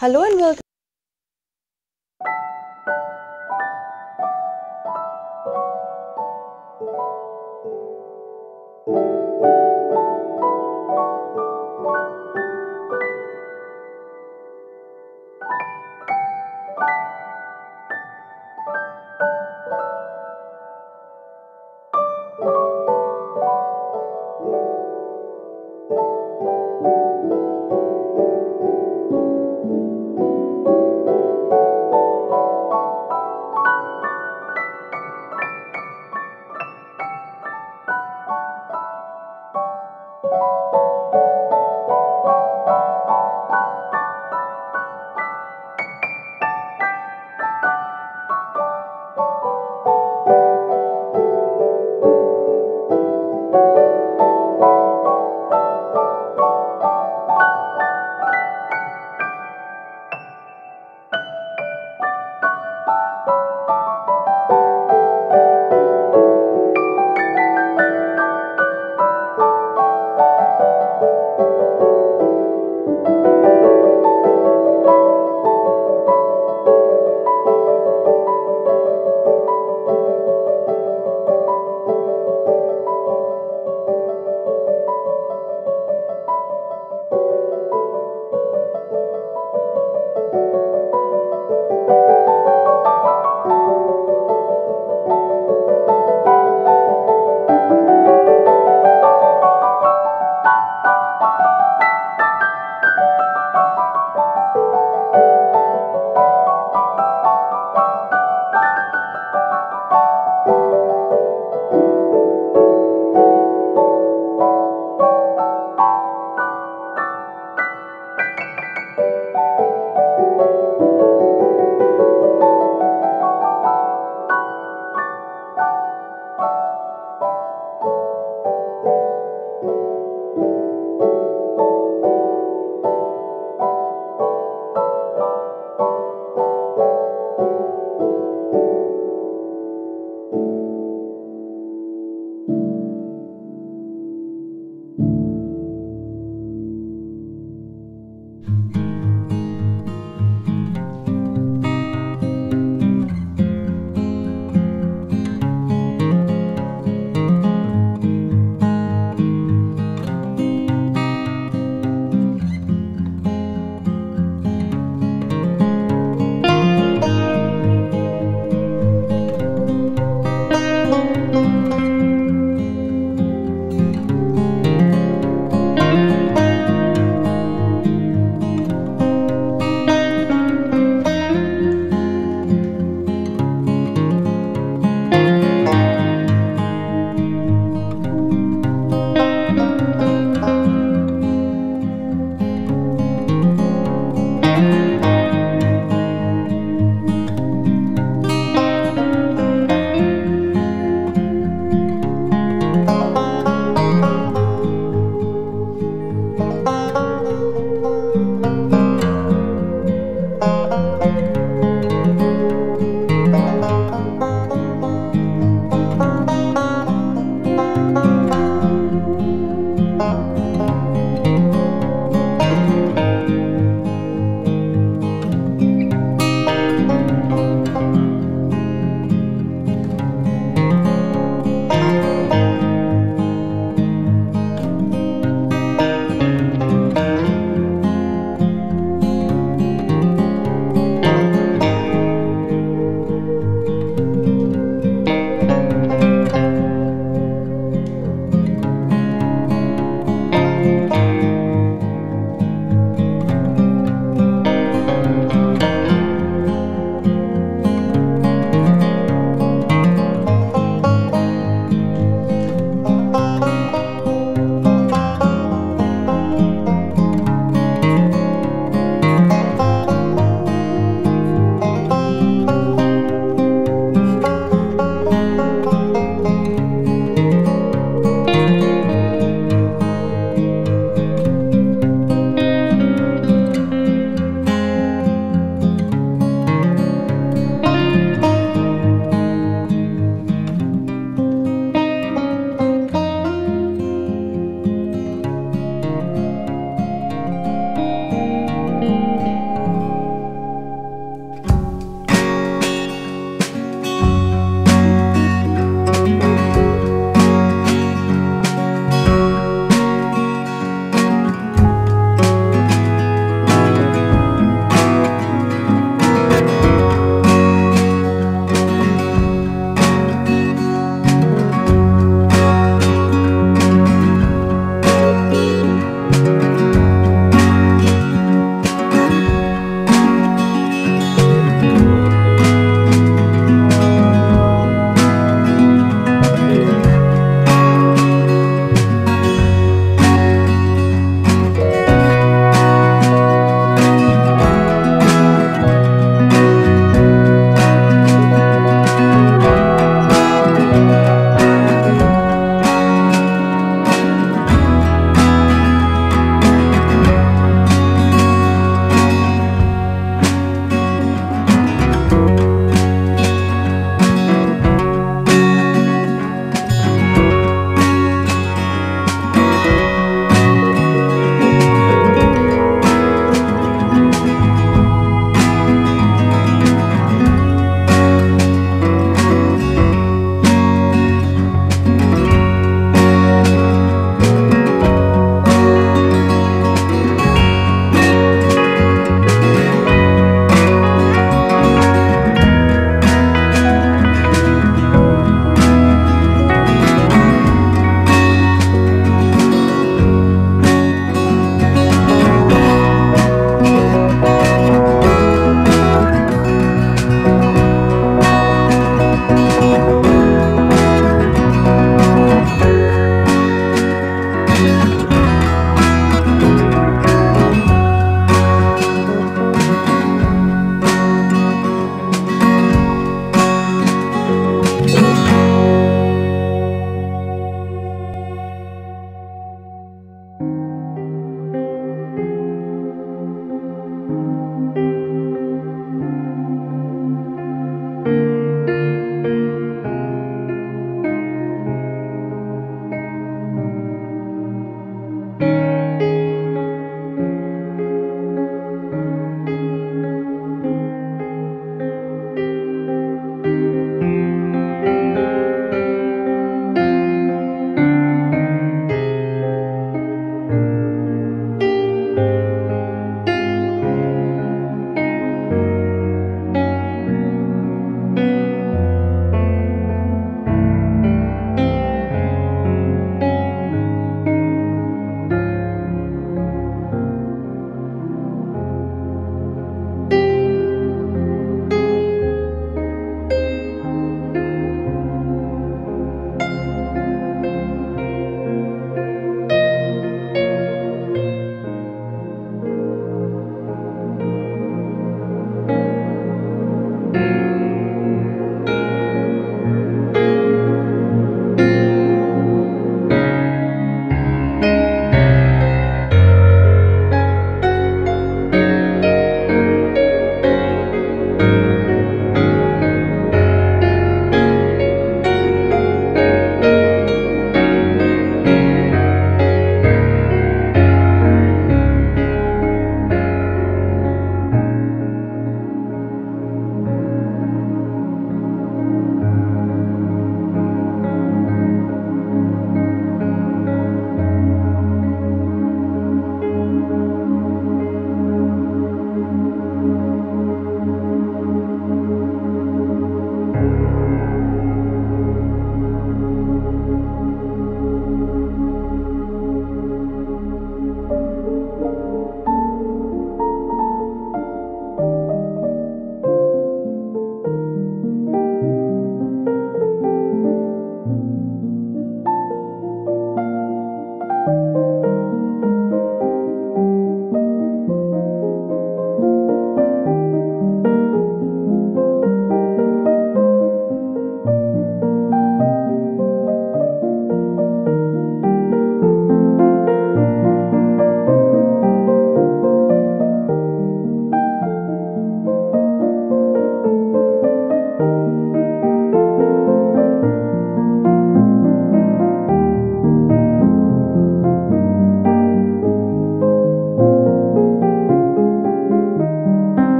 Hallo und willkommen.